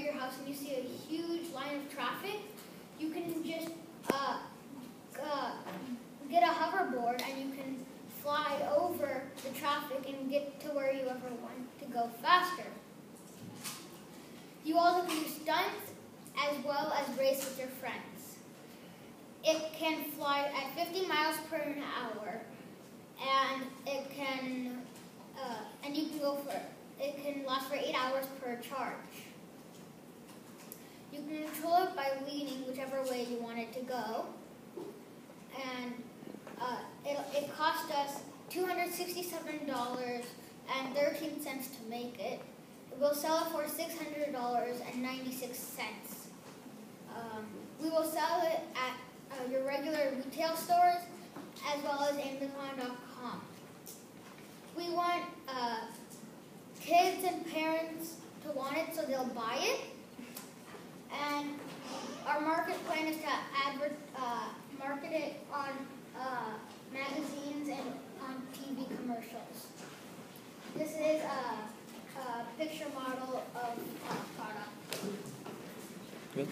your house and you see a huge line of traffic, you can just uh, uh, get a hoverboard and you can fly over the traffic and get to where you ever want to go faster. You also can do stunts as well as race with your friends. It can fly at 50 miles per hour, and it can, uh, and you can go for, it can last for eight hours per charge. You can control it by leaning whichever way you want it to go, and uh, it, it cost us $267 and 13 cents to make it. We'll sell it for $600 and 96 cents. Um, we will sell it at uh, your regular retail stores as well as Amazon.com. We want uh, kids and parents to want it so they'll buy it. And our market plan is to advert, uh, market it on uh, magazines and on TV commercials. This is a, a picture model of our product. Good.